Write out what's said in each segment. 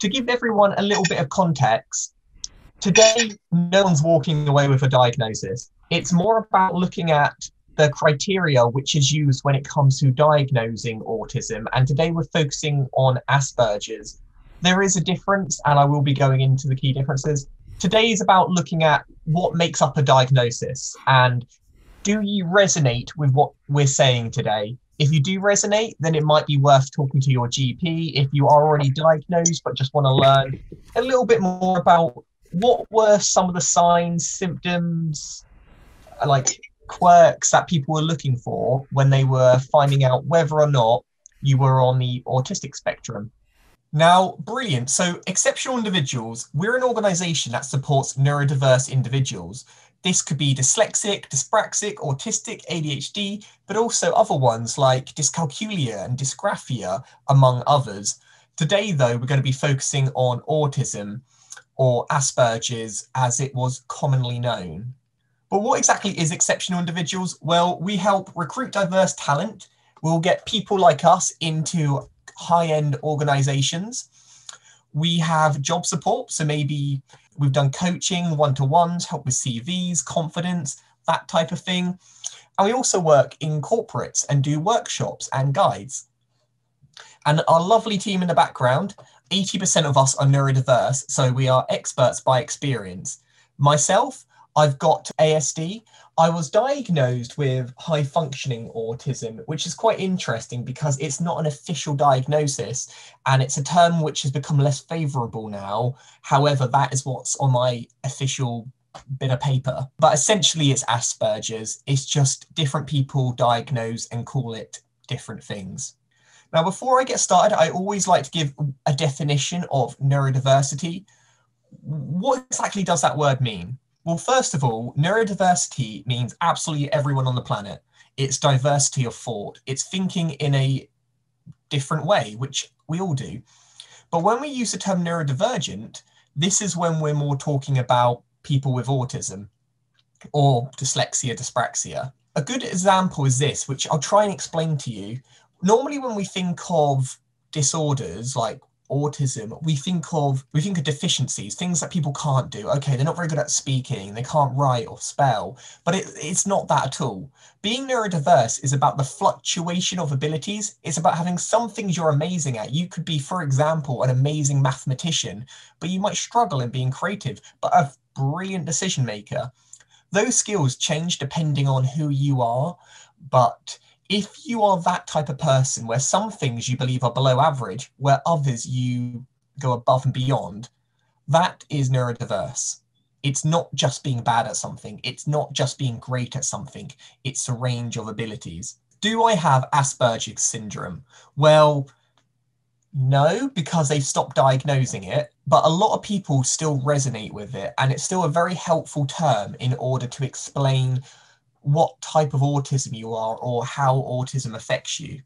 to give everyone a little bit of context, today no one's walking away with a diagnosis. It's more about looking at the criteria which is used when it comes to diagnosing autism. And today we're focusing on Asperger's. There is a difference, and I will be going into the key differences. Today is about looking at what makes up a diagnosis and do you resonate with what we're saying today? If you do resonate, then it might be worth talking to your GP. If you are already diagnosed but just want to learn a little bit more about what were some of the signs, symptoms, like quirks that people were looking for when they were finding out whether or not you were on the autistic spectrum. Now, brilliant. So, Exceptional Individuals, we're an organization that supports neurodiverse individuals. This could be dyslexic, dyspraxic, autistic, ADHD, but also other ones like dyscalculia and dysgraphia, among others. Today, though, we're going to be focusing on autism or Asperger's as it was commonly known. But what exactly is exceptional individuals? Well, we help recruit diverse talent. We'll get people like us into high end organizations. We have job support. So maybe we've done coaching, one to ones, help with CVs, confidence, that type of thing. And we also work in corporates and do workshops and guides. And our lovely team in the background, 80% of us are neurodiverse, so we are experts by experience. Myself, I've got ASD. I was diagnosed with high functioning autism, which is quite interesting because it's not an official diagnosis and it's a term which has become less favorable now. However, that is what's on my official bit of paper. But essentially, it's Asperger's. It's just different people diagnose and call it different things. Now, before I get started, I always like to give a definition of neurodiversity. What exactly does that word mean? Well, first of all, neurodiversity means absolutely everyone on the planet. It's diversity of thought. It's thinking in a different way, which we all do. But when we use the term neurodivergent, this is when we're more talking about people with autism or dyslexia, dyspraxia. A good example is this, which I'll try and explain to you. Normally, when we think of disorders like autism we think of we think of deficiencies things that people can't do. Okay they're not very good at speaking they can't write or spell but it, it's not that at all. Being neurodiverse is about the fluctuation of abilities. It's about having some things you're amazing at. You could be for example an amazing mathematician but you might struggle in being creative but a brilliant decision maker. Those skills change depending on who you are but if you are that type of person where some things you believe are below average, where others you go above and beyond, that is neurodiverse. It's not just being bad at something, it's not just being great at something, it's a range of abilities. Do I have Asperger's syndrome? Well, no, because they've stopped diagnosing it, but a lot of people still resonate with it, and it's still a very helpful term in order to explain what type of autism you are or how autism affects you.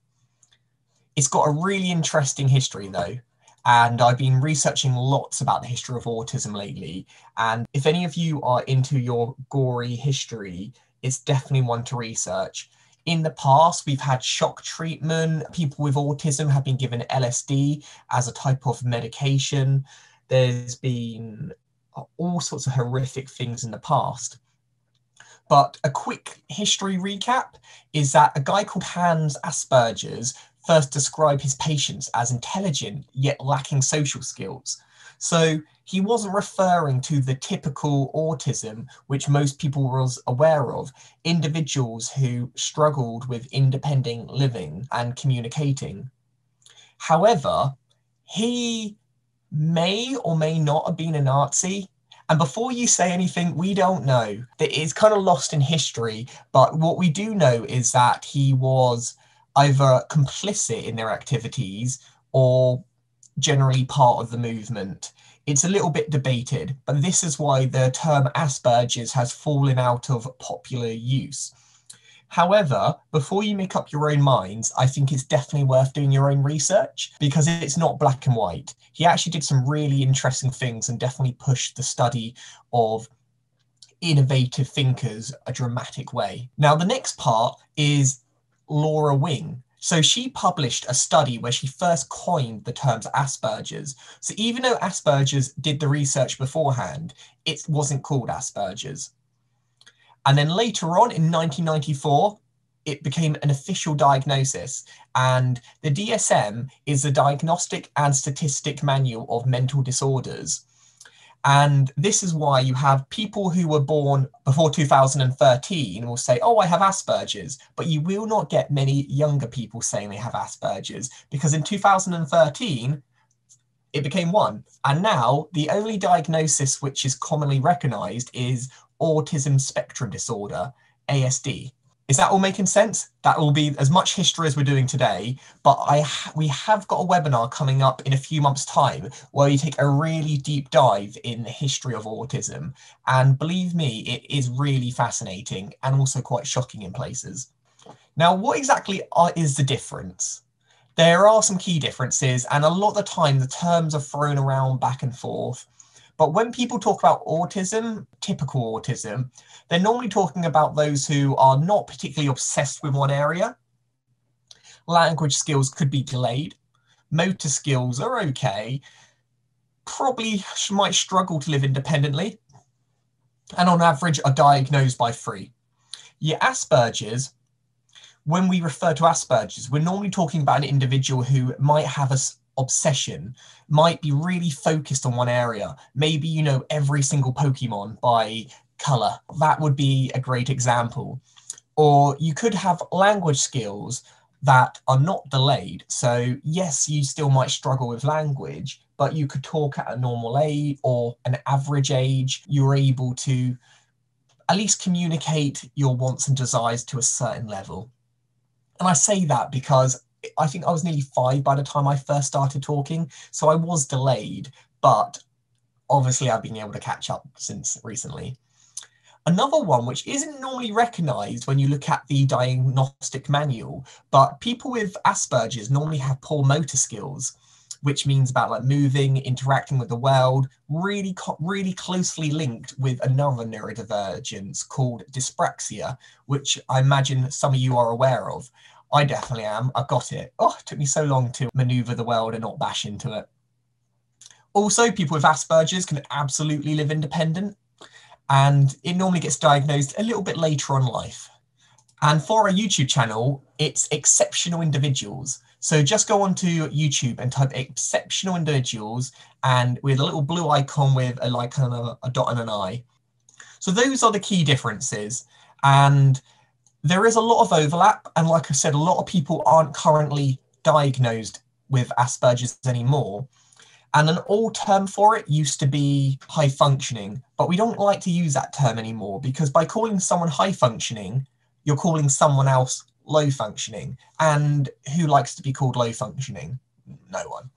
It's got a really interesting history though, and I've been researching lots about the history of autism lately. And if any of you are into your gory history, it's definitely one to research. In the past, we've had shock treatment. People with autism have been given LSD as a type of medication. There's been all sorts of horrific things in the past. But a quick history recap is that a guy called Hans Asperger's first described his patients as intelligent yet lacking social skills. So he wasn't referring to the typical autism, which most people was aware of, individuals who struggled with independent living and communicating. However, he may or may not have been a Nazi. And before you say anything, we don't know. That is kind of lost in history. But what we do know is that he was either complicit in their activities or generally part of the movement. It's a little bit debated, but this is why the term Asperger's has fallen out of popular use. However, before you make up your own minds, I think it's definitely worth doing your own research because it's not black and white. He actually did some really interesting things and definitely pushed the study of innovative thinkers a dramatic way. Now, the next part is Lorna Wing. So she published a study where she first coined the terms Asperger's. So even though Asperger's did the research beforehand, it wasn't called Asperger's. And then later on in 1994, it became an official diagnosis. And the DSM is the Diagnostic and Statistic Manual of Mental Disorders. And this is why you have people who were born before 2013 will say, Oh, I have Asperger's. But you will not get many younger people saying they have Asperger's because in 2013, it became one. And now the only diagnosis which is commonly recognized is autism spectrum disorder, ASD. Is that all making sense? That will be as much history as we're doing today, but I ha- we have got a webinar coming up in a few months' time where you take a really deep dive in the history of autism, and believe me, it is really fascinating and also quite shocking in places. Now, what exactly are, is the difference? There are some key differences, and a lot of the time the terms are thrown around back and forth. But when people talk about autism, typical autism, they're normally talking about those who are not particularly obsessed with one area. Language skills could be delayed. Motor skills are okay. Probably might struggle to live independently. And on average are diagnosed by three. Your Asperger's, when we refer to Asperger's, we're normally talking about an individual who might have a obsession might be really focused on one area. Maybe you know every single Pokemon by color. That would be a great example. Or you could have language skills that are not delayed. So, yes, you still might struggle with language, but you could talk at a normal age or an average age. You're able to at least communicate your wants and desires to a certain level. And I say that because I think I was nearly five by the time I first started talking, so I was delayed, but obviously I've been able to catch up since recently. Another one which isn't normally recognized when you look at the diagnostic manual, but people with Asperger's normally have poor motor skills, which means about like moving, interacting with the world, really, really closely linked with another neurodivergence called dyspraxia, which I imagine some of you are aware of. I definitely am. I've got it. Oh, it took me so long to maneuver the world and not bash into it. Also, people with Asperger's can absolutely live independent, and it normally gets diagnosed a little bit later on life. And for our YouTube channel, it's exceptional individuals. So just go onto YouTube and type exceptional individuals and with a little blue icon with a like and a, a dot and an eye. So those are the key differences. And there is a lot of overlap. And like I said, a lot of people aren't currently diagnosed with Asperger's anymore. And an old term for it used to be high functioning, but we don't like to use that term anymore because by calling someone high functioning, you're calling someone else low functioning. And who likes to be called low functioning? No one.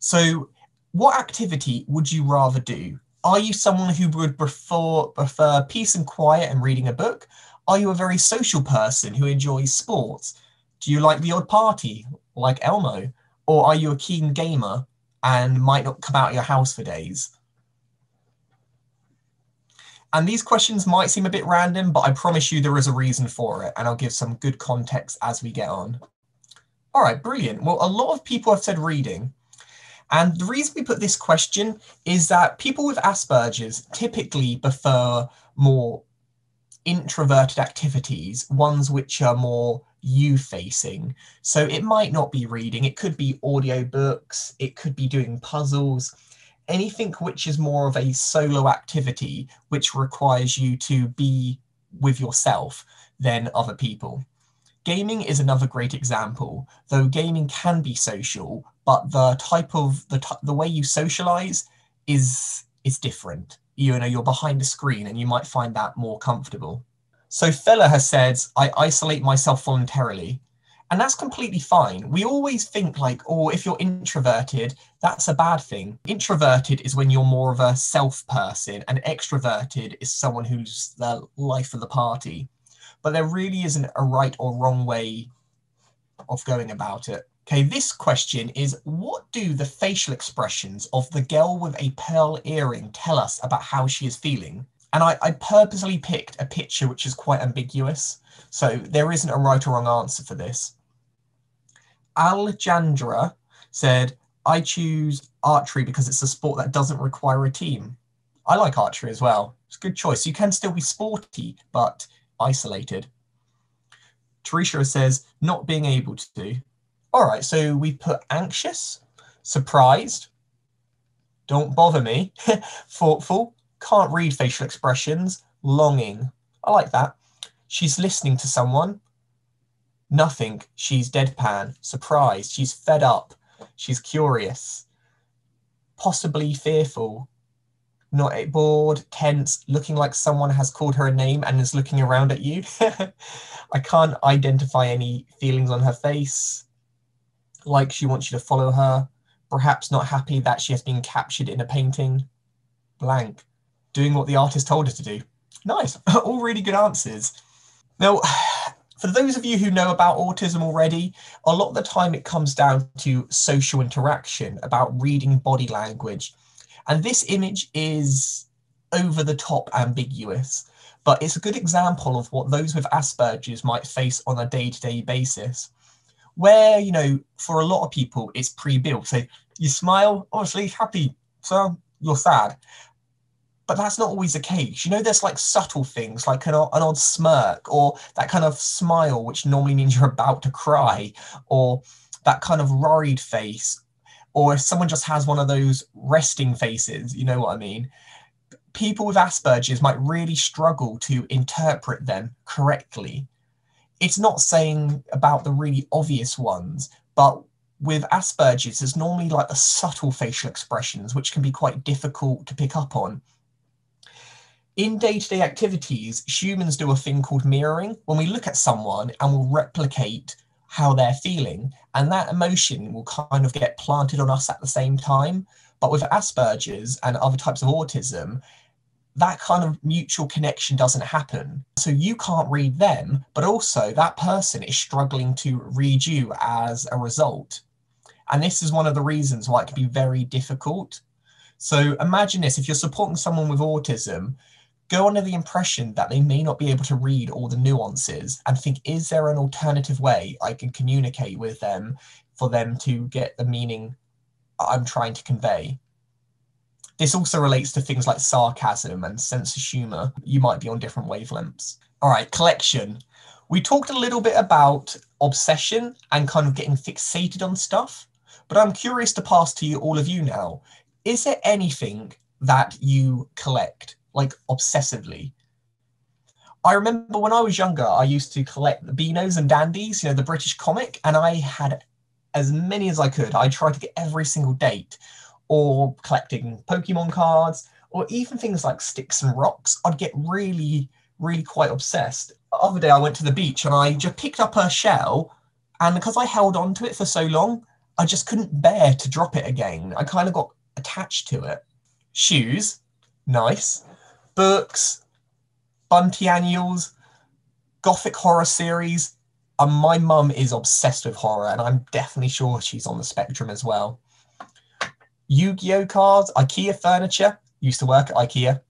So, what activity would you rather do? Are you someone who would prefer, prefer peace and quiet and reading a book? Are you a very social person who enjoys sports? Do you like the odd party, like Elmo? Or are you a keen gamer and might not come out of your house for days? And these questions might seem a bit random, but I promise you there is a reason for it, and I'll give some good context as we get on. All right, brilliant. Well, a lot of people have said reading. And the reason we put this question is that people with Asperger's typically prefer more introverted activities, ones which are more you facing. So it might not be reading, it could be audiobooks, it could be doing puzzles, anything which is more of a solo activity, which requires you to be with yourself than other people. Gaming is another great example, though gaming can be social, but the type of the, the way you socialize is is different you know you're behind a screen and you might find that more comfortable. So Fella has said i isolate myself voluntarily. And that's completely fine. We always think like oh if you're introverted that's a bad thing. Introverted is when you're more of a self person and extroverted is someone who's the life of the party. But there really isn't a right or wrong way of going about it Okay, this question is what do the facial expressions of the girl with a pearl earring tell us about how she is feeling? And I, I, purposely picked a picture which is quite ambiguous, so there isn't a right or wrong answer for this. Aljandra said, I choose archery because it's a sport that doesn't require a team. I like archery as well. It's a good choice. You can still be sporty, but isolated. Teresa says, not being able to. All right, so we put anxious, surprised, don't bother me, thoughtful, can't read facial expressions, longing. I like that. She's listening to someone. Nothing. She's deadpan, surprised. She's fed up. She's curious. Possibly fearful. Not bored, tense, looking like someone has called her a name and is looking around at you. I can't identify any feelings on her face. Like she wants you to follow her. Perhaps not happy that she has been captured in a painting. Blank. Doing what the artist told her to do. Nice. All really good answers. Now, for those of you who know about autism already, a lot of the time it comes down to social interaction, about reading body language. And this image is over the top ambiguous, but it's a good example of what those with Asperger's might face on a day to day basis. Where, you know, for a lot of people, it's pre built. So you smile, obviously happy, so you're sad but that's not always the case. You know, there's like subtle things like an, an odd smirk or that kind of smile, which normally means you're about to cry, or that kind of worried face, or if someone just has one of those resting faces, you know what I mean? People with Asperger's might really struggle to interpret them correctly. It's not saying about the really obvious ones, but with Asperger's, there's normally like the subtle facial expressions, which can be quite difficult to pick up on in day-to-day activities, humans do a thing called mirroring. When we look at someone and we'll replicate how they're feeling, and that emotion will kind of get planted on us at the same time. But with Asperger's and other types of autism, that kind of mutual connection doesn't happen. So you can't read them, but also that person is struggling to read you as a result. And this is one of the reasons why it can be very difficult. So imagine this if you're supporting someone with autism, go under the impression that they may not be able to read all the nuances and think, is there an alternative way I can communicate with them for them to get the meaning I'm trying to convey? This also relates to things like sarcasm and sense of humor. You might be on different wavelengths. All right, collection. We talked a little bit about obsession and kind of getting fixated on stuff, but I'm curious to pass to you, all of you now. Is there anything that you collect like obsessively. I remember when I was younger, I used to collect the Beanos and Dandies, you know, the British comic, and I had as many as I could. I tried to get every single date, or collecting Pokemon cards, or even things like sticks and rocks. I'd get really, really quite obsessed. The other day, I went to the beach and I just picked up a shell, and because I held on to it for so long, I just couldn't bear to drop it again. I kind of got attached to it. Shoes, nice books, Bunty annuals, Gothic horror series. And my mum is obsessed with horror, and I'm definitely sure she's on the spectrum as well. Yu-Gi-Oh cards, IKEA furniture, used to work at IKEA.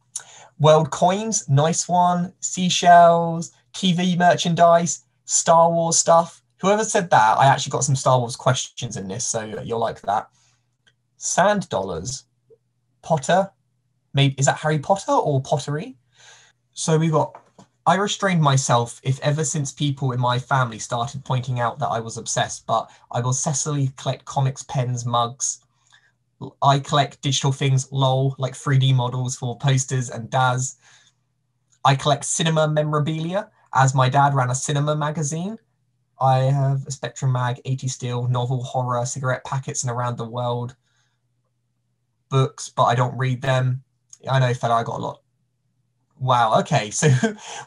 World coins, nice one. Seashells, TV merchandise, Star Wars stuff. Whoever said that, I actually got some Star Wars questions in this, so you'll like that. Sand dollars, Potter, maybe is that Harry Potter or pottery? So we got I restrained myself if ever since people in my family started pointing out that I was obsessed, but I will obsessively collect comics, pens, mugs. I collect digital things, lol, like 3D models for posters and DAS. I collect cinema memorabilia, as my dad ran a cinema magazine. I have a Spectrum Mag, 80 Steel, novel, horror, cigarette packets, and around the world books, but I don't read them. I know, fella, I got a lot. Wow. Okay, so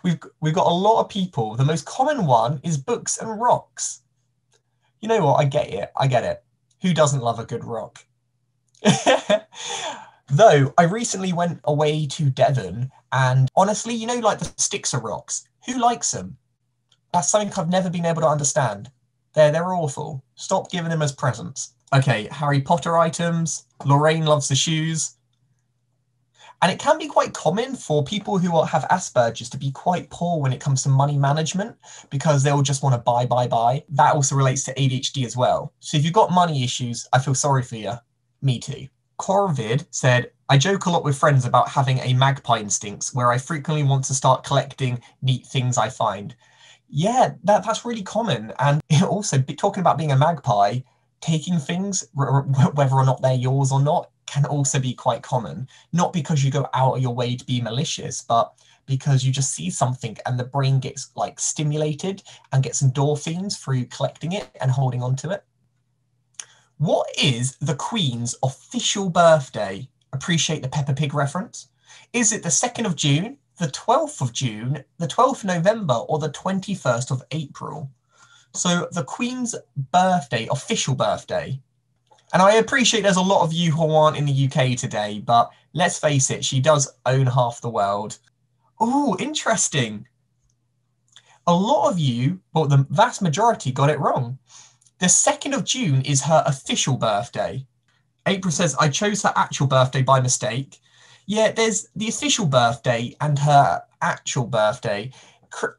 we've we've got a lot of people. The most common one is books and rocks. You know what? I get it. I get it. Who doesn't love a good rock? Though I recently went away to Devon, and honestly, you know, like the sticks of rocks. Who likes them? That's something I've never been able to understand. They're they're awful. Stop giving them as presents. Okay, Harry Potter items. Lorraine loves the shoes. And it can be quite common for people who are, have Asperger's to be quite poor when it comes to money management because they'll just want to buy, buy, buy. That also relates to ADHD as well. So if you've got money issues, I feel sorry for you. Me too. Corvid said, I joke a lot with friends about having a magpie instincts where I frequently want to start collecting neat things I find. Yeah, that, that's really common. And also, talking about being a magpie, taking things, whether or not they're yours or not, can also be quite common. Not because you go out of your way to be malicious, but because you just see something and the brain gets like stimulated and gets endorphins through collecting it and holding on to it. What is the Queen's official birthday? Appreciate the Peppa Pig reference. Is it the 2nd of June, the 12th of June, the 12th of November, or the 21st of April? So the Queen's birthday, official birthday, and I appreciate there's a lot of you who aren't in the UK today, but let's face it, she does own half the world. Oh, interesting. A lot of you, well, the vast majority got it wrong. The 2nd of June is her official birthday. April says, I chose her actual birthday by mistake. Yeah, there's the official birthday and her actual birthday.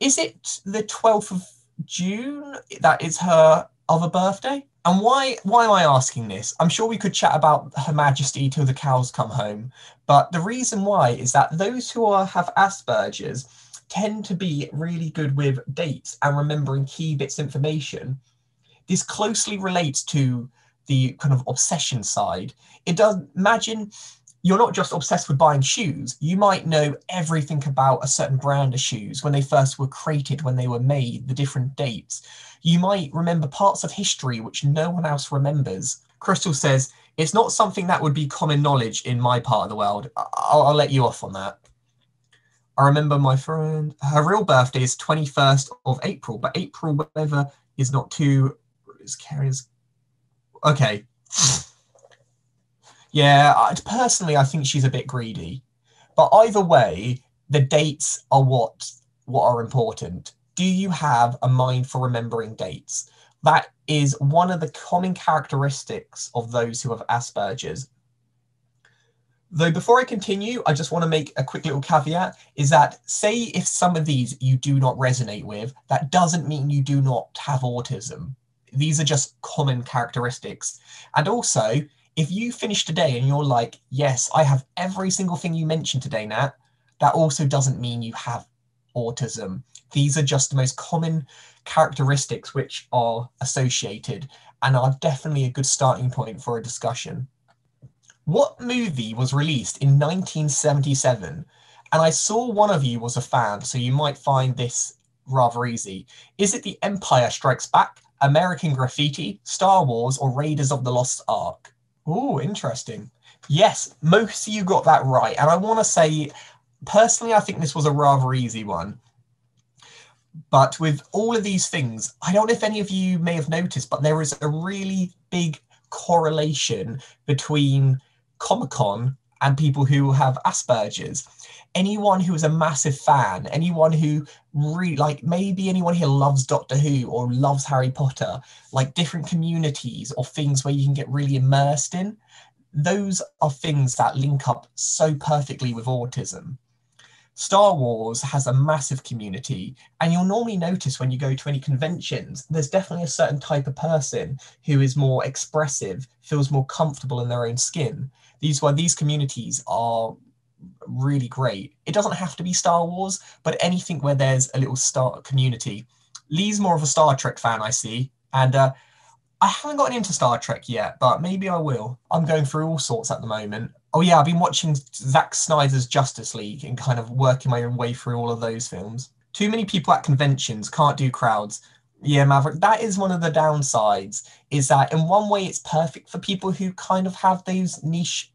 Is it the 12th of June that is her other birthday? And why why am I asking this? I'm sure we could chat about Her Majesty till the cows come home, but the reason why is that those who are have Asperger's tend to be really good with dates and remembering key bits of information. This closely relates to the kind of obsession side. It does imagine you're not just obsessed with buying shoes. You might know everything about a certain brand of shoes when they first were created, when they were made, the different dates. You might remember parts of history which no one else remembers. Crystal says, it's not something that would be common knowledge in my part of the world. I'll, I'll let you off on that. I remember my friend, her real birthday is 21st of April, but April weather is not too, is carries. Okay. Yeah, I, personally, I think she's a bit greedy. But either way, the dates are what what are important. Do you have a mind for remembering dates? That is one of the common characteristics of those who have Asperger's. Though before I continue, I just want to make a quick little caveat is that say if some of these you do not resonate with, that doesn't mean you do not have autism. These are just common characteristics. And also, if you finish today and you're like, yes, I have every single thing you mentioned today, Nat, that also doesn't mean you have autism. These are just the most common characteristics which are associated and are definitely a good starting point for a discussion. What movie was released in 1977? And I saw one of you was a fan, so you might find this rather easy. Is it The Empire Strikes Back, American Graffiti, Star Wars, or Raiders of the Lost Ark? Oh, interesting. Yes, most of you got that right. And I want to say, personally, I think this was a rather easy one. But with all of these things, I don't know if any of you may have noticed, but there is a really big correlation between Comic Con and people who have Asperger's. Anyone who is a massive fan, anyone who really like maybe anyone here loves Doctor Who or loves Harry Potter, like different communities or things where you can get really immersed in, those are things that link up so perfectly with autism. Star Wars has a massive community, and you'll normally notice when you go to any conventions, there's definitely a certain type of person who is more expressive, feels more comfortable in their own skin. These why these communities are really great. It doesn't have to be Star Wars, but anything where there's a little Star community. Lee's more of a Star Trek fan, I see, and uh, I haven't gotten into Star Trek yet, but maybe I will. I'm going through all sorts at the moment. Oh yeah, I've been watching Zack Snyder's Justice League and kind of working my own way through all of those films. Too many people at conventions can't do crowds. Yeah, Maverick, that is one of the downsides, is that in one way it's perfect for people who kind of have those niche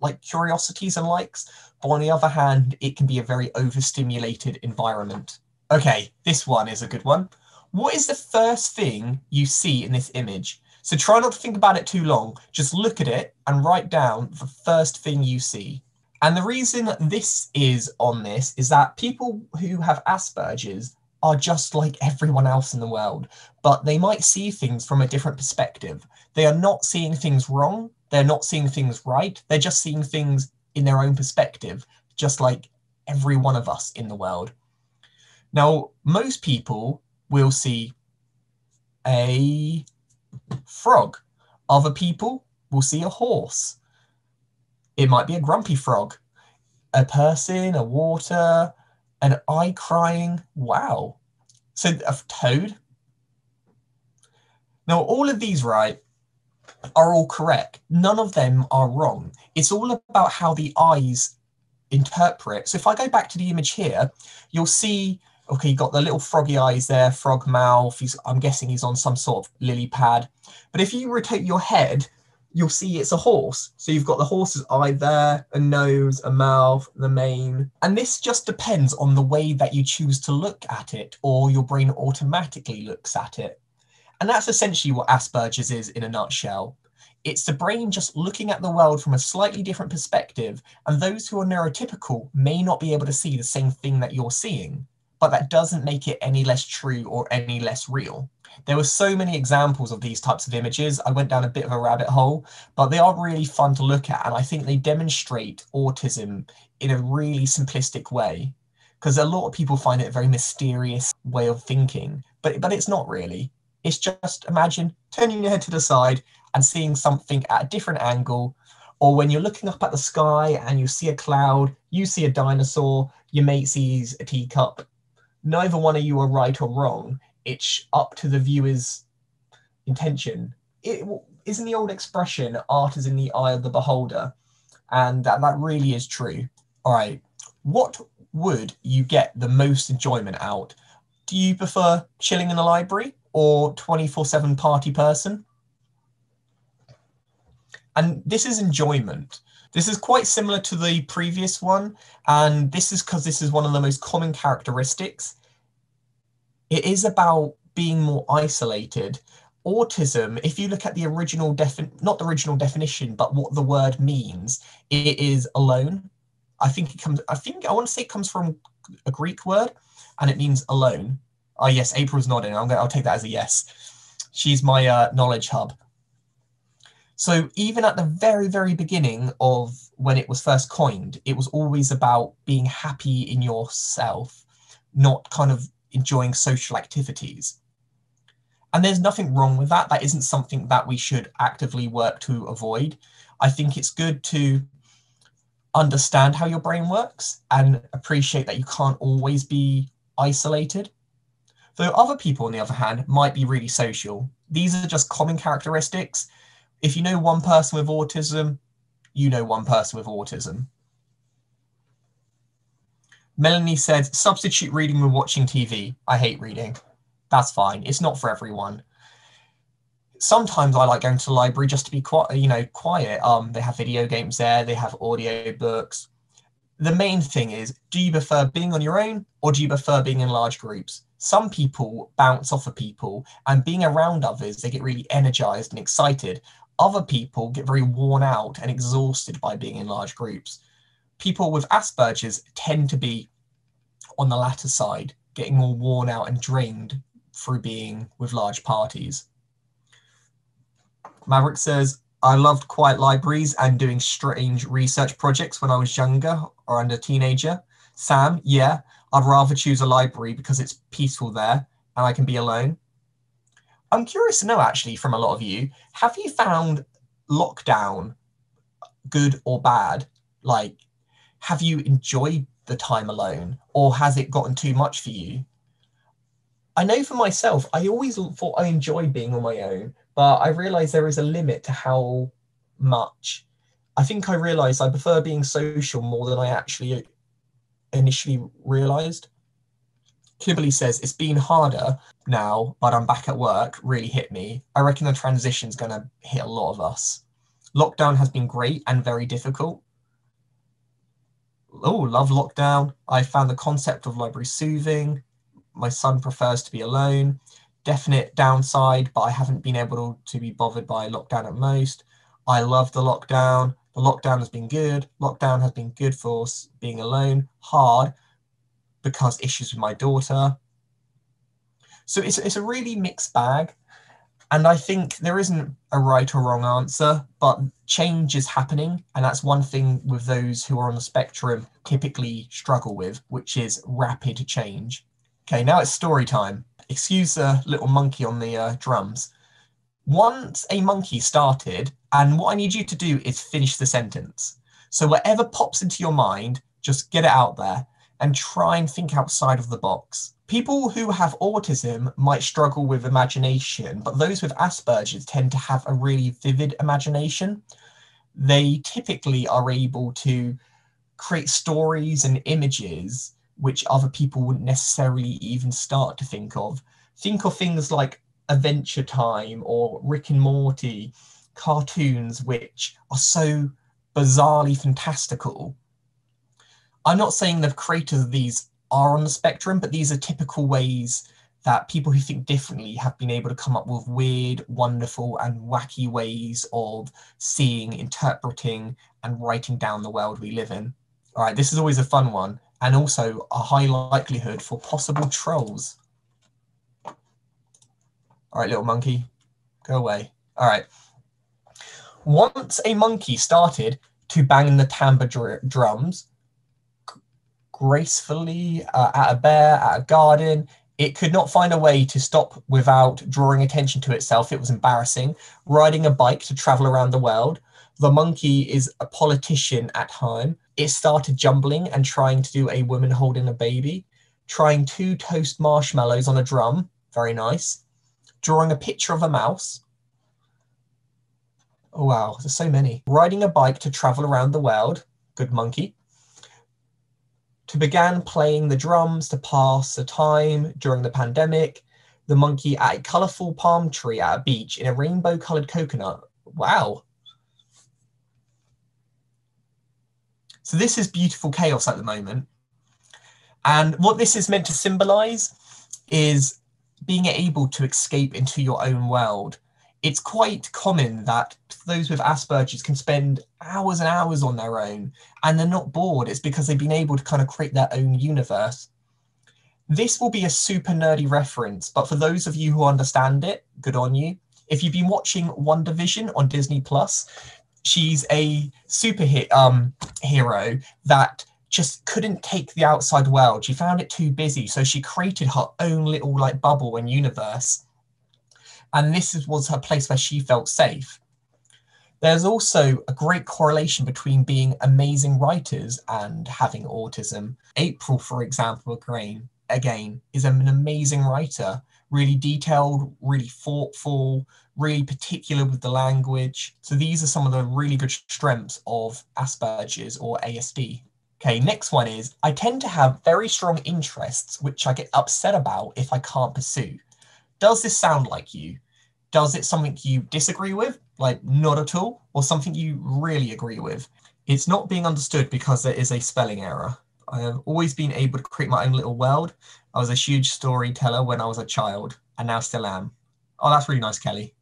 like curiosities and likes, but on the other hand, it can be a very overstimulated environment. Okay, this one is a good one. What is the first thing you see in this image? So try not to think about it too long. Just look at it and write down the first thing you see. And the reason this is on this is that people who have Asperger's are just like everyone else in the world, but they might see things from a different perspective. They are not seeing things wrong, they're not seeing things right, they're just seeing things in their own perspective, just like every one of us in the world. Now, most people will see a frog. Other people will see a horse. It might be a grumpy frog, a person, a water, an eye crying. Wow. So a toad. Now, all of these, right, are all correct. None of them are wrong. It's all about how the eyes interpret. So if I go back to the image here, you'll see, okay, you've got the little froggy eyes there, frog mouth. He's, I'm guessing he's on some sort of lily pad. But if you rotate your head, you'll see it's a horse. So you've got the horse's eye there, a nose, a mouth, the mane. And this just depends on the way that you choose to look at it or your brain automatically looks at it. And that's essentially what Asperger's is in a nutshell. It's the brain just looking at the world from a slightly different perspective, and those who are neurotypical may not be able to see the same thing that you're seeing, but that doesn't make it any less true or any less real. There were so many examples of these types of images. I went down a bit of a rabbit hole, but they are really fun to look at, and I think they demonstrate autism in a really simplistic way. Because a lot of people find it a very mysterious way of thinking, but but it's not really. It's just imagine turning your head to the side and seeing something at a different angle. Or when you're looking up at the sky and you see a cloud, you see a dinosaur, your mate sees a teacup. Neither one of you are right or wrong. It's up to the viewer's intention. It isn't the old expression, art is in the eye of the beholder. And that, that really is true. All right. What would you get the most enjoyment out? Do you prefer chilling in the library or 24 7 party person? And this is enjoyment. This is quite similar to the previous one, and this is because this is one of the most common characteristics. It is about being more isolated. Autism, if you look at the original defin not the original definition, but what the word means, it is alone. I think it comes I think I want to say it comes from a Greek word and it means alone. Oh yes, April's nodding. I'm going I'll take that as a yes. She's my uh, knowledge hub. So even at the very, very beginning of when it was first coined, it was always about being happy in yourself, not kind of enjoying social activities. And there's nothing wrong with that. That isn't something that we should actively work to avoid. I think it's good to understand how your brain works and appreciate that you can't always be isolated. Though other people, on the other hand, might be really social. These are just common characteristics if you know one person with autism, you know one person with autism. Melanie said, substitute reading with watching TV. I hate reading. That's fine. It's not for everyone. Sometimes I like going to the library just to be quiet, you know, quiet. Um, they have video games there, they have audio books. The main thing is, do you prefer being on your own or do you prefer being in large groups? Some people bounce off of people and being around others, they get really energized and excited. Other people get very worn out and exhausted by being in large groups. People with Asperger's tend to be on the latter side, getting more worn out and drained through being with large parties. Maverick says, I loved quiet libraries and doing strange research projects when I was younger or under teenager. Sam, yeah, I'd rather choose a library because it's peaceful there and I can be alone. I'm curious to know actually from a lot of you, have you found lockdown good or bad? Like, have you enjoyed the time alone or has it gotten too much for you? I know for myself, I always thought I enjoyed being on my own, but I realize there is a limit to how much. I think I realized I prefer being social more than I actually initially realized. Kimberly says it's been harder now, but I'm back at work. Really hit me. I reckon the transition's going to hit a lot of us. Lockdown has been great and very difficult. Oh, love lockdown. I found the concept of library soothing. My son prefers to be alone. Definite downside, but I haven't been able to be bothered by lockdown at most. I love the lockdown. Lockdown has been good. Lockdown has been good for being alone. Hard, because issues with my daughter. So it's, it's a really mixed bag. And I think there isn't a right or wrong answer, but change is happening. And that's one thing with those who are on the spectrum typically struggle with, which is rapid change. Okay, now it's story time. Excuse the little monkey on the uh, drums. Once a monkey started, and what I need you to do is finish the sentence. So whatever pops into your mind, just get it out there and try and think outside of the box. People who have autism might struggle with imagination, but those with Asperger's tend to have a really vivid imagination. They typically are able to create stories and images which other people wouldn't necessarily even start to think of. Think of things like Adventure Time or Rick and Morty, cartoons which are so bizarrely fantastical. I'm not saying the creators of these are on the spectrum, but these are typical ways that people who think differently have been able to come up with weird, wonderful, and wacky ways of seeing, interpreting, and writing down the world we live in. All right, this is always a fun one, and also a high likelihood for possible trolls. All right, little monkey, go away. All right. Once a monkey started to bang the tambour dr drums, gracefully uh, at a bear, at a garden. It could not find a way to stop without drawing attention to itself. It was embarrassing. Riding a bike to travel around the world. The monkey is a politician at home. It started jumbling and trying to do a woman holding a baby. Trying two toast marshmallows on a drum. Very nice. Drawing a picture of a mouse. Oh, wow, there's so many. Riding a bike to travel around the world. Good monkey to began playing the drums to pass the time during the pandemic. The monkey at a colourful palm tree at a beach in a rainbow coloured coconut. Wow. So this is beautiful chaos at the moment. And what this is meant to symbolize is being able to escape into your own world it's quite common that those with Asperger's can spend hours and hours on their own and they're not bored. It's because they've been able to kind of create their own universe. This will be a super nerdy reference, but for those of you who understand it, good on you. If you've been watching WandaVision on Disney Plus, she's a super um, hero that just couldn't take the outside world. She found it too busy, so she created her own little like bubble and universe and this was her place where she felt safe. There's also a great correlation between being amazing writers and having autism. April, for example, again, again is an amazing writer, really detailed, really thoughtful, really particular with the language. So these are some of the really good strengths of Asperger's or ASD. Okay, next one is I tend to have very strong interests which I get upset about if I can't pursue. Does this sound like you? Does it something you disagree with? Like, not at all? Or something you really agree with? It's not being understood because there is a spelling error. I have always been able to create my own little world. I was a huge storyteller when I was a child, and now still am. Oh, that's really nice, Kelly.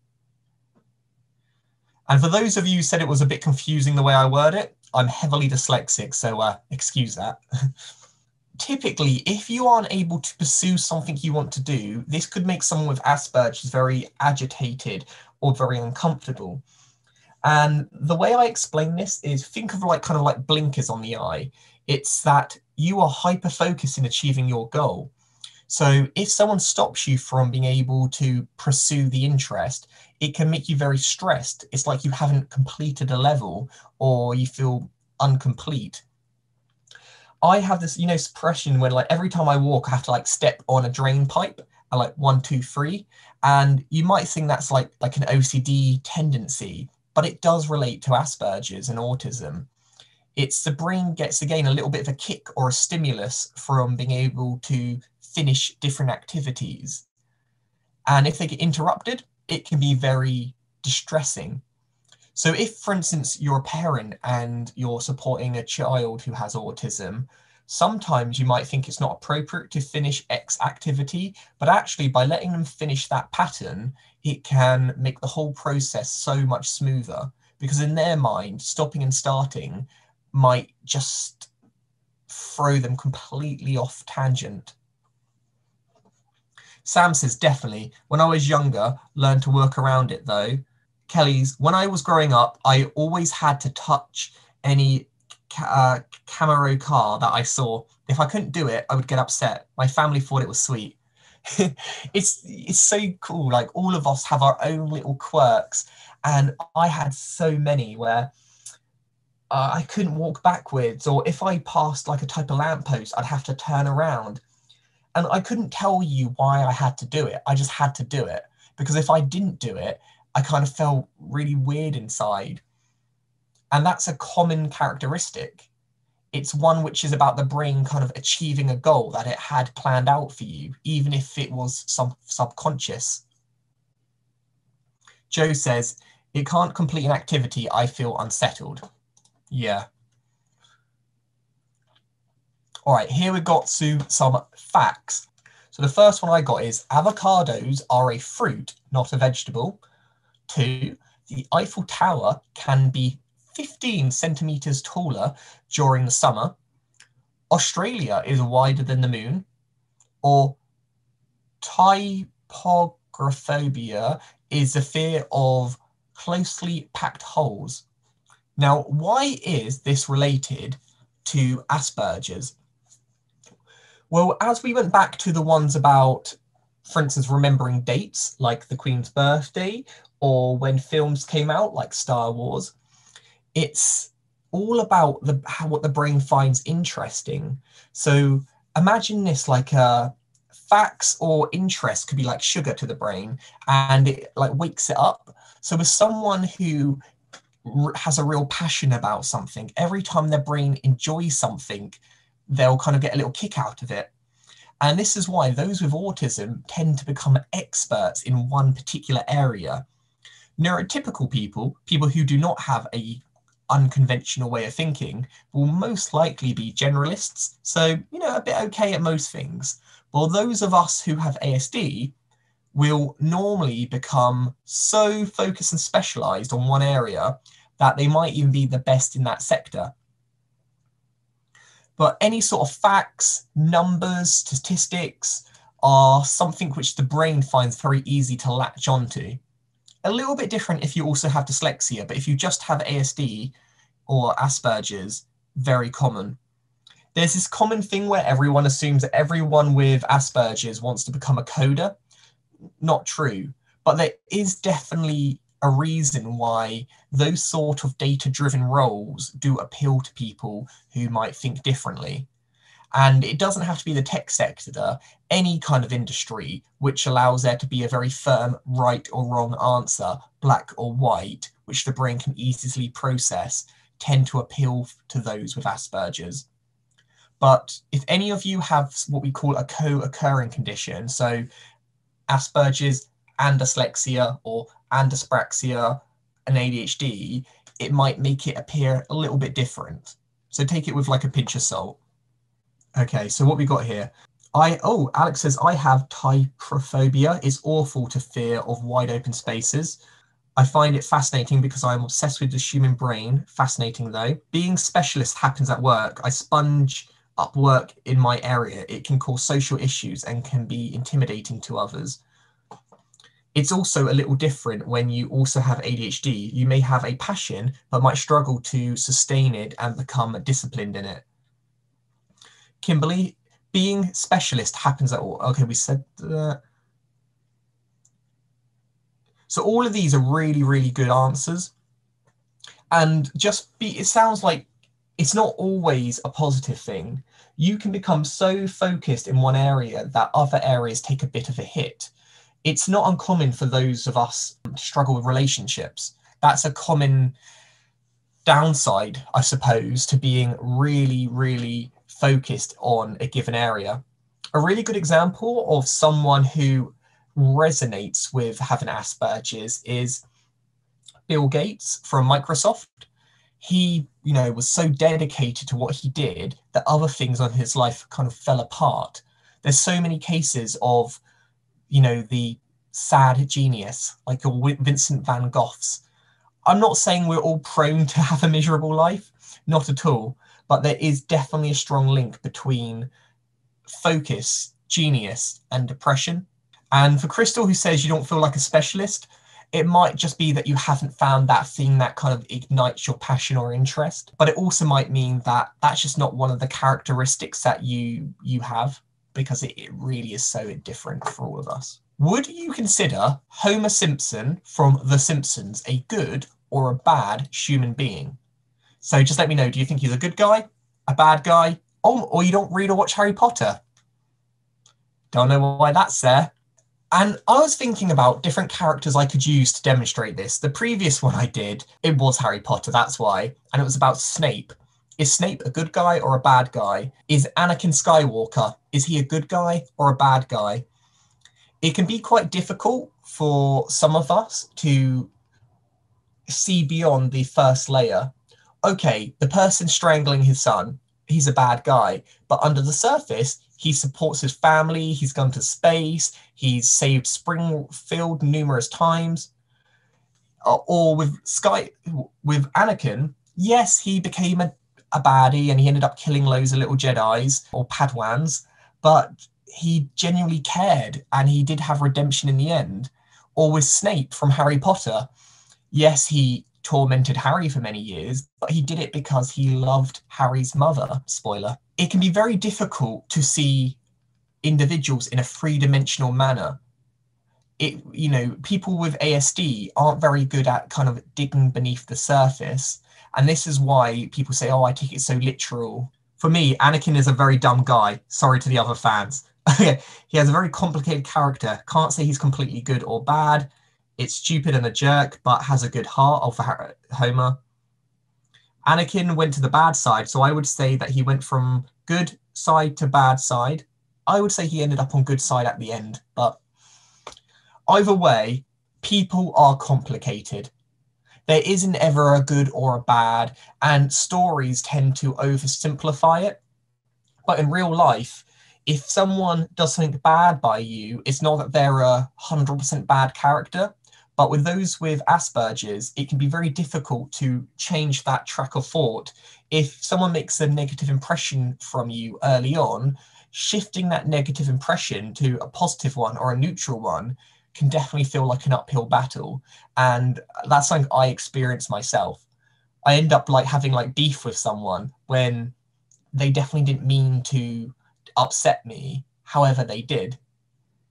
And for those of you who said it was a bit confusing the way I word it, I'm heavily dyslexic, so uh, excuse that. typically, if you aren't able to pursue something you want to do, this could make someone with Asperger's very agitated or very uncomfortable. And the way I explain this is think of like kind of like blinkers on the eye. It's that you are hyper focused in achieving your goal. So if someone stops you from being able to pursue the interest, it can make you very stressed. It's like you haven't completed a level or you feel incomplete. I have this, you know, suppression when like every time I walk, I have to like step on a drain pipe at like one, two, three. And you might think that's like like an OCD tendency, but it does relate to Asperger's and autism. It's the brain gets again a little bit of a kick or a stimulus from being able to finish different activities. And if they get interrupted, it can be very distressing. So if, for instance, you're a parent and you're supporting a child who has autism, sometimes you might think it's not appropriate to finish X activity, but actually by letting them finish that pattern, it can make the whole process so much smoother because in their mind, stopping and starting might just throw them completely off tangent. Sam says definitely. When I was younger, learned to work around it though. Kelly's when I was growing up, I always had to touch any uh, Camaro car that I saw. If I couldn't do it, I would get upset. My family thought it was sweet. it's it's so cool. Like all of us have our own little quirks, and I had so many where uh, I couldn't walk backwards, or if I passed like a type of lamppost, I'd have to turn around, and I couldn't tell you why I had to do it. I just had to do it because if I didn't do it, I kind of felt really weird inside, and that's a common characteristic it's one which is about the brain kind of achieving a goal that it had planned out for you, even if it was sub- subconscious. Joe says, It can't complete an activity, I feel unsettled. Yeah. All right, here we've got to some facts. So the first one I got is avocados are a fruit, not a vegetable. Two, the Eiffel Tower can be 15 centimeters taller during the summer. Australia is wider than the moon. Or typographobia is the fear of closely packed holes. Now, why is this related to Asperger's? Well, as we went back to the ones about, for instance, remembering dates like the Queen's birthday or when films came out like Star Wars, it's all about the how, what the brain finds interesting. So imagine this like a uh, facts or interest could be like sugar to the brain and it like wakes it up. So with someone who has a real passion about something, every time their brain enjoys something, they'll kind of get a little kick out of it. And this is why those with autism tend to become experts in one particular area. Neurotypical people, people who do not have a unconventional way of thinking will most likely be generalists, so, you know, a bit okay at most things. While those of us who have ASD will normally become so focused and specialized on one area that they might even be the best in that sector. But any sort of facts, numbers, statistics are something which the brain finds very easy to latch onto a little bit different if you also have dyslexia, but if you just have ASD or Asperger's, very common. There's this common thing where everyone assumes that everyone with Asperger's wants to become a coder. Not true, but there is definitely a reason why those sort of data driven roles do appeal to people who might think differently. And it doesn't have to be the tech sector, any kind of industry which allows there to be a very firm right or wrong answer, black or white, which the brain can easily process, tend to appeal to those with Asperger's. But if any of you have what we call a co occurring condition, so Asperger's and dyslexia or and dyspraxia and ADHD, it might make it appear a little bit different. So take it with like a pinch of salt. Okay, so what we got here? I oh, Alex says I have trypophobia. It's awful to fear of wide open spaces. I find it fascinating because I'm obsessed with the human brain. Fascinating though. Being specialist happens at work. I sponge up work in my area. It can cause social issues and can be intimidating to others. It's also a little different when you also have ADHD. You may have a passion, but might struggle to sustain it and become disciplined in it. Kimberly, being specialist happens at all. Okay, we said that. So all of these are really, really good answers. And just be, it sounds like it's not always a positive thing. You can become so focused in one area that other areas take a bit of a hit. It's not uncommon for those of us to struggle with relationships. That's a common downside, I suppose, to being really, really focused on a given area. A really good example of someone who resonates with having Asperger's is Bill Gates from Microsoft. He, you know, was so dedicated to what he did that other things on his life kind of fell apart. There's so many cases of, you know, the sad genius, like Vincent van Gogh's. I'm not saying we're all prone to have a miserable life, not at all but there is definitely a strong link between focus, genius, and depression. And for Crystal, who says you don't feel like a specialist, it might just be that you haven't found that thing that kind of ignites your passion or interest. But it also might mean that that's just not one of the characteristics that you you have because it, it really is so different for all of us. Would you consider Homer Simpson from The Simpsons a good or a bad human being? So just let me know. Do you think he's a good guy, a bad guy, or you don't read or watch Harry Potter? Don't know why that's there. And I was thinking about different characters I could use to demonstrate this. The previous one I did, it was Harry Potter, that's why. And it was about Snape. Is Snape a good guy or a bad guy? Is Anakin Skywalker, is he a good guy or a bad guy? It can be quite difficult for some of us to see beyond the first layer. Okay, the person strangling his son, he's a bad guy. But under the surface, he supports his family, he's gone to space, he's saved Springfield numerous times. Uh, or with Sky with Anakin, yes, he became a, a baddie and he ended up killing loads of little Jedi's or Padawans, but he genuinely cared and he did have redemption in the end. Or with Snape from Harry Potter, yes, he tormented Harry for many years, but he did it because he loved Harry's mother. Spoiler. It can be very difficult to see individuals in a three dimensional manner. It, you know, people with ASD aren't very good at kind of digging beneath the surface. And this is why people say, oh, I take it so literal. For me, Anakin is a very dumb guy. Sorry to the other fans. he has a very complicated character. Can't say he's completely good or bad it's stupid and a jerk, but has a good heart. of Homer. Anakin went to the bad side, so I would say that he went from good side to bad side. I would say he ended up on good side at the end, but either way, people are complicated. There isn't ever a good or a bad, and stories tend to oversimplify it. But in real life, if someone does something bad by you, it's not that they're a 100% bad character. But with those with Asperger's, it can be very difficult to change that track of thought. If someone makes a negative impression from you early on, shifting that negative impression to a positive one or a neutral one can definitely feel like an uphill battle. And that's something I experience myself. I end up like having like beef with someone when they definitely didn't mean to upset me. However, they did.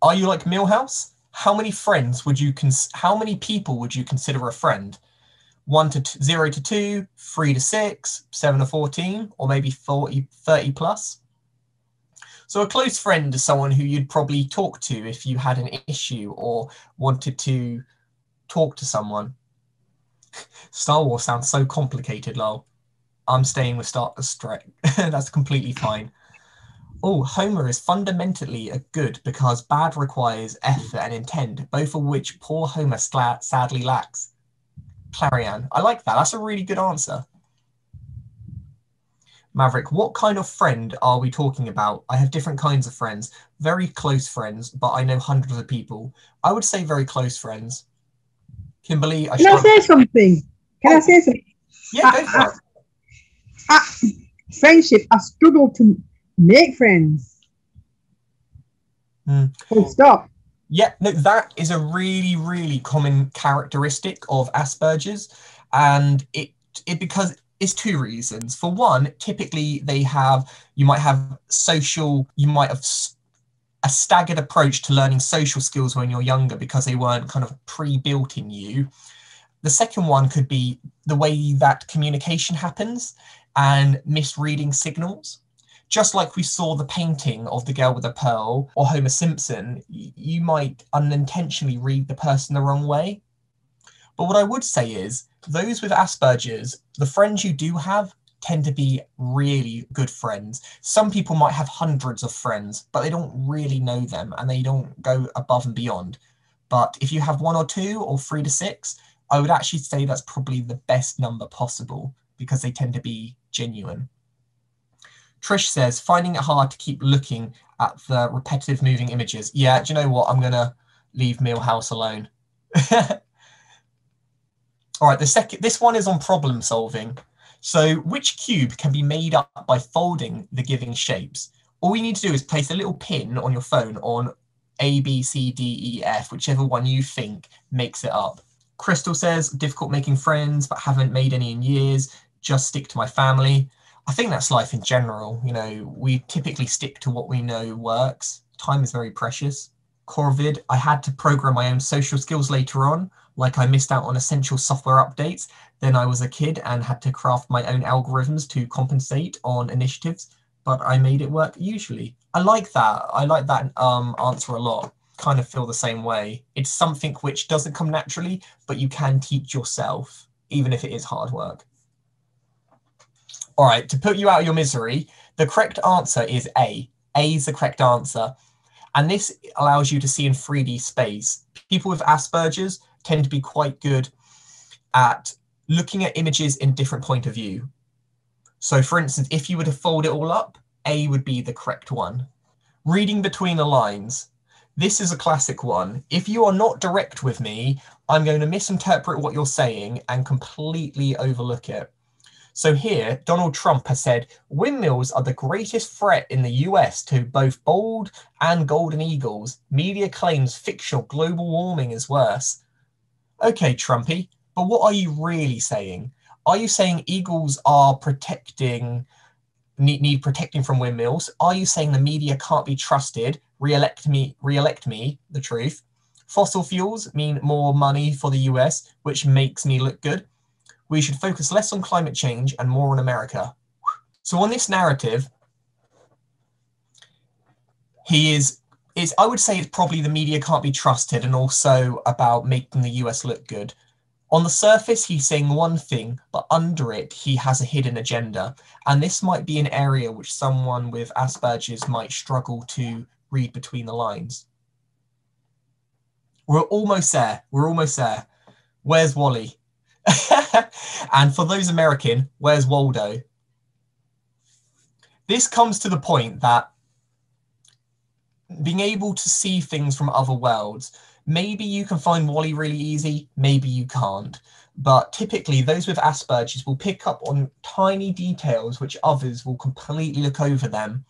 Are you like Milhouse? How many friends would you cons- how many people would you consider a friend? One to t- zero to two, three to six, seven to 14, or maybe 40, 30 plus. So a close friend is someone who you'd probably talk to if you had an issue or wanted to talk to someone. Star Wars sounds so complicated, lol. I'm staying with Star Trek. That's completely fine. Oh, Homer is fundamentally a good because bad requires effort and intent, both of which poor Homer sadly lacks. Clarion. I like that. That's a really good answer. Maverick, what kind of friend are we talking about? I have different kinds of friends. Very close friends, but I know hundreds of people. I would say very close friends. Kimberly, I Can I say something? Can oh. I say something? Yeah, go for it. Uh, friendship, I struggle to make friends. Mm. Full stop. Yeah, no, that is a really, really common characteristic of Asperger's, and it it because it's two reasons. For one, typically they have you might have social, you might have a staggered approach to learning social skills when you're younger because they weren't kind of pre-built in you. The second one could be the way that communication happens and misreading signals just like we saw the painting of the girl with a pearl or Homer Simpson, you might unintentionally read the person the wrong way. But what I would say is, those with Asperger's, the friends you do have tend to be really good friends. Some people might have hundreds of friends, but they don't really know them and they don't go above and beyond. But if you have one or two or three to six, I would actually say that's probably the best number possible because they tend to be genuine. Trish says, finding it hard to keep looking at the repetitive moving images. Yeah, do you know what? I'm going to leave Milhouse alone. All right, the second, this one is on problem solving. So which cube can be made up by folding the giving shapes? All you need to do is place a little pin on your phone on A, B, C, D, E, F, whichever one you think makes it up. Crystal says, difficult making friends, but haven't made any in years. Just stick to my family. I think that's life in general. You know, we typically stick to what we know works. Time is very precious. Corvid, I had to program my own social skills later on, like I missed out on essential software updates. Then I was a kid and had to craft my own algorithms to compensate on initiatives, but I made it work usually. I like that. I like that um, answer a lot. Kind of feel the same way. It's something which doesn't come naturally, but you can teach yourself, even if it is hard work. All right, to put you out of your misery, the correct answer is A. A is the correct answer. And this allows you to see in 3D space. People with Asperger's tend to be quite good at looking at images in different point of view. So for instance, if you were to fold it all up, A would be the correct one. Reading between the lines. This is a classic one. If you are not direct with me, I'm going to misinterpret what you're saying and completely overlook it. So here, Donald Trump has said windmills are the greatest threat in the US to both bald and golden eagles. Media claims fictional global warming is worse. Okay, Trumpy, but what are you really saying? Are you saying eagles are protecting need, need protecting from windmills? Are you saying the media can't be trusted? Re-elect me, re-elect me, the truth. Fossil fuels mean more money for the US, which makes me look good we should focus less on climate change and more on America. So on this narrative, he is is I would say it's probably the media can't be trusted and also about making the US look good. On the surface, he's saying one thing, but under it, he has a hidden agenda. And this might be an area which someone with Asperger's might struggle to read between the lines. We're almost there. We're almost there. Where's Wally? and for those American, where's Waldo? This comes to the point that being able to see things from other worlds, maybe you can find Wally really easy, maybe you can't. But typically, those with Asperger's will pick up on tiny details which others will completely look over them.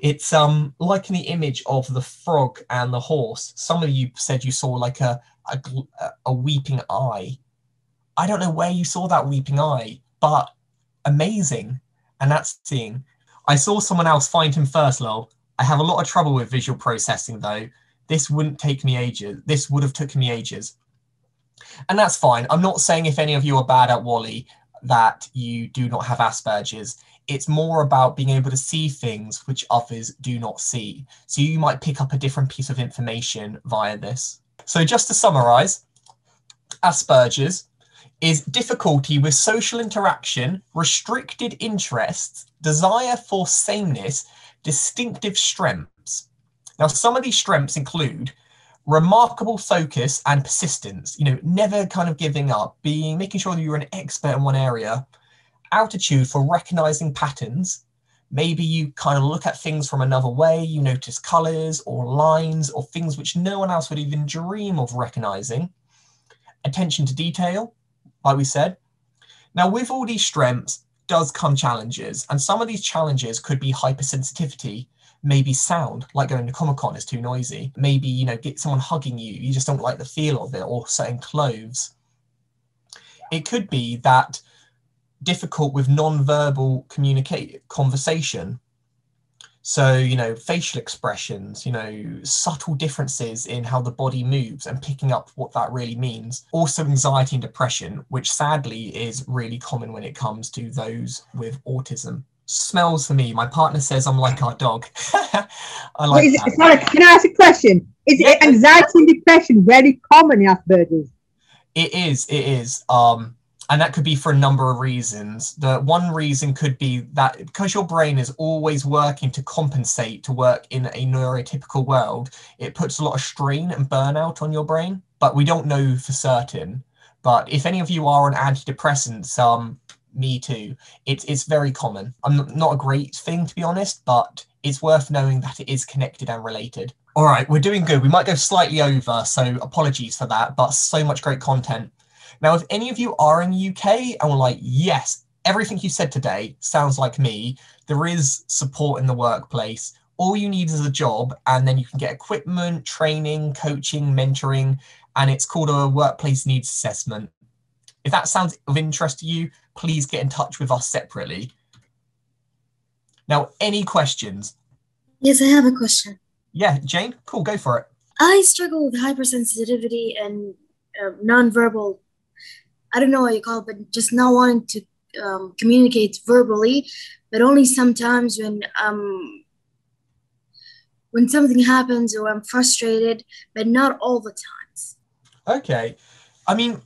It's um like in the image of the frog and the horse. Some of you said you saw like a a, a weeping eye I don't know where you saw that weeping eye, but amazing. And that's seeing. I saw someone else find him first, lol. I have a lot of trouble with visual processing though. This wouldn't take me ages. This would have taken me ages. And that's fine. I'm not saying if any of you are bad at Wally that you do not have Asperger's. It's more about being able to see things which others do not see. So you might pick up a different piece of information via this. So just to summarize, Asperger's is difficulty with social interaction, restricted interests, desire for sameness, distinctive strengths. Now, some of these strengths include remarkable focus and persistence, you know, never kind of giving up, being making sure that you're an expert in one area, altitude for recognizing patterns. Maybe you kind of look at things from another way, you notice colors or lines or things which no one else would even dream of recognizing. Attention to detail, like we said. Now, with all these strengths does come challenges, and some of these challenges could be hypersensitivity, maybe sound, like going to Comic Con is too noisy, maybe, you know, get someone hugging you, you just don't like the feel of it, or certain clothes. It could be that difficult with non-verbal communicate conversation so, you know, facial expressions, you know, subtle differences in how the body moves and picking up what that really means. Also, anxiety and depression, which sadly is really common when it comes to those with autism. Smells for me. My partner says I'm like our dog. I like Wait, it, sorry, can I ask a question? Is yeah. anxiety and depression very common in Asperger's? It is. It is. Um, and that could be for a number of reasons. The one reason could be that because your brain is always working to compensate to work in a neurotypical world, it puts a lot of strain and burnout on your brain. But we don't know for certain. But if any of you are on antidepressants, um, me too. It's it's very common. I'm not a great thing to be honest, but it's worth knowing that it is connected and related. All right, we're doing good. We might go slightly over, so apologies for that. But so much great content. Now, if any of you are in the UK and were like, yes, everything you said today sounds like me, there is support in the workplace. All you need is a job, and then you can get equipment, training, coaching, mentoring, and it's called a workplace needs assessment. If that sounds of interest to you, please get in touch with us separately. Now, any questions? Yes, I have a question. Yeah, Jane, cool, go for it. I struggle with hypersensitivity and uh, nonverbal. I don't know what you call it, but just not wanting to um, communicate verbally, but only sometimes when um when something happens or I'm frustrated, but not all the times. Okay, I mean,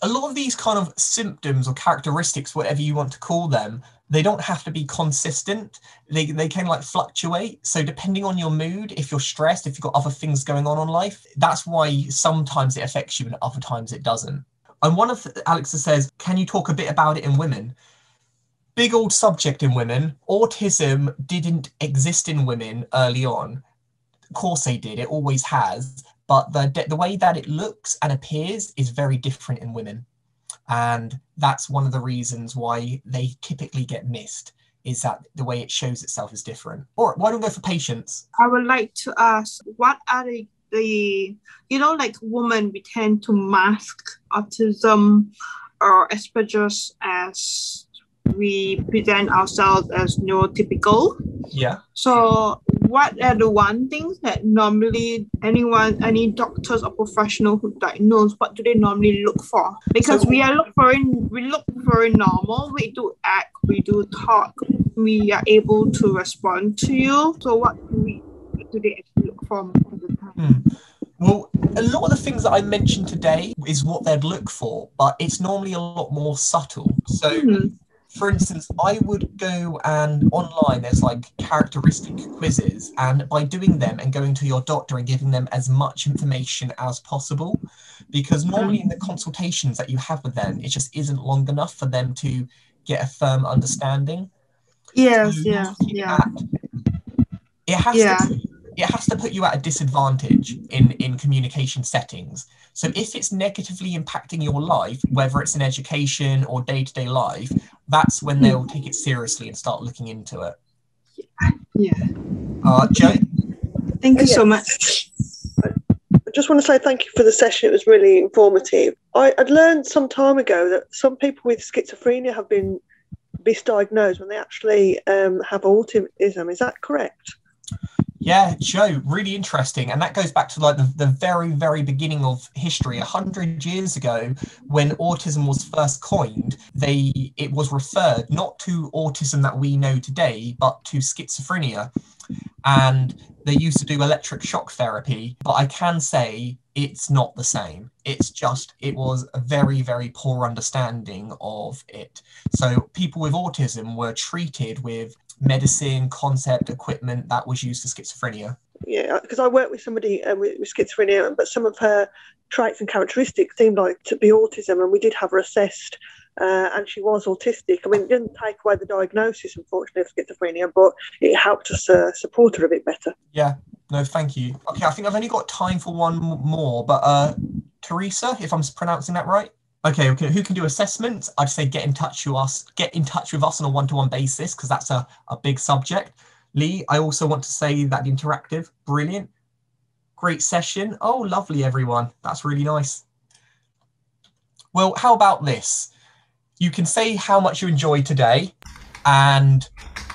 a lot of these kind of symptoms or characteristics, whatever you want to call them, they don't have to be consistent. They, they can like fluctuate. So depending on your mood, if you're stressed, if you've got other things going on in life, that's why sometimes it affects you and other times it doesn't. And one of Alexa says, can you talk a bit about it in women? Big old subject in women. Autism didn't exist in women early on. Of course they did. It always has. But the the way that it looks and appears is very different in women and that's one of the reasons why they typically get missed is that the way it shows itself is different. Or why don't we go for patients? I would like to ask what are the, the you know like women we tend to mask autism or Asperger's as we present ourselves as neurotypical. Yeah. So what are the one things that normally anyone, any doctors or professional who diagnose, what do they normally look for? Because we are look for we look very normal. We do act, we do talk, we are able to respond to you. So what do we do they actually look for all the time? Hmm. Well, a lot of the things that I mentioned today is what they'd look for, but it's normally a lot more subtle. So mm-hmm for instance, I would go and online, there's like characteristic quizzes, and by doing them and going to your doctor and giving them as much information as possible, because normally in the consultations that you have with them, it just isn't long enough for them to get a firm understanding. Yes, so yeah, yeah. It has yeah. to it has to put you at a disadvantage in in communication settings so if it's negatively impacting your life whether it's in education or day-to-day life that's when they'll take it seriously and start looking into it yeah uh joe thank you so much I just want to say thank you for the session. It was really informative. I, would learned some time ago that some people with schizophrenia have been misdiagnosed when they actually um, have autism. Is that correct? Yeah, Joe, really interesting. And that goes back to like the, the very, very beginning of history. A hundred years ago, when autism was first coined, they it was referred not to autism that we know today, but to schizophrenia. And they used to do electric shock therapy, but I can say it's not the same. It's just it was a very, very poor understanding of it. So people with autism were treated with medicine, concept, equipment that was used for schizophrenia? Yeah, because I worked with somebody um, with, with schizophrenia, but some of her traits and characteristics seemed like to be autism, and we did have her assessed. Uh, and she was autistic. I mean, it didn't take away the diagnosis, unfortunately, of schizophrenia, but it helped us uh, support her a bit better. Yeah, no, thank you. Okay, I think I've only got time for one more, but uh, Teresa, if I'm pronouncing that right? Okay, okay. Who can do assessments? I'd say get in touch with us. Get in touch with us on a one-to-one basis because that's a, a big subject. Lee, I also want to say that interactive, brilliant, great session. Oh, lovely, everyone. That's really nice. Well, how about this? You can say how much you enjoyed today, and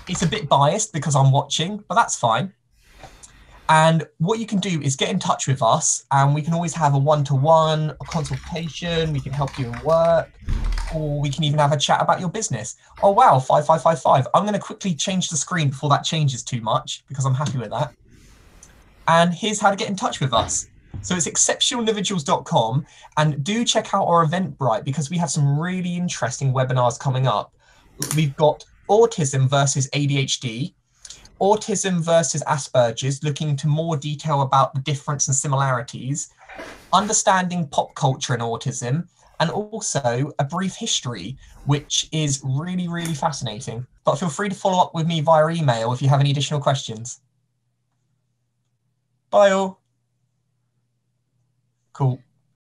it's a bit biased because I'm watching, but that's fine. And what you can do is get in touch with us, and we can always have a one to one, consultation. We can help you in work, or we can even have a chat about your business. Oh, wow, 5555. I'm going to quickly change the screen before that changes too much because I'm happy with that. And here's how to get in touch with us. So it's exceptionalindividuals.com, and do check out our Eventbrite because we have some really interesting webinars coming up. We've got autism versus ADHD Autism versus Asperger's, looking into more detail about the difference and similarities, understanding pop culture and autism, and also a brief history, which is really, really fascinating. But feel free to follow up with me via email if you have any additional questions. Bye all. Cool.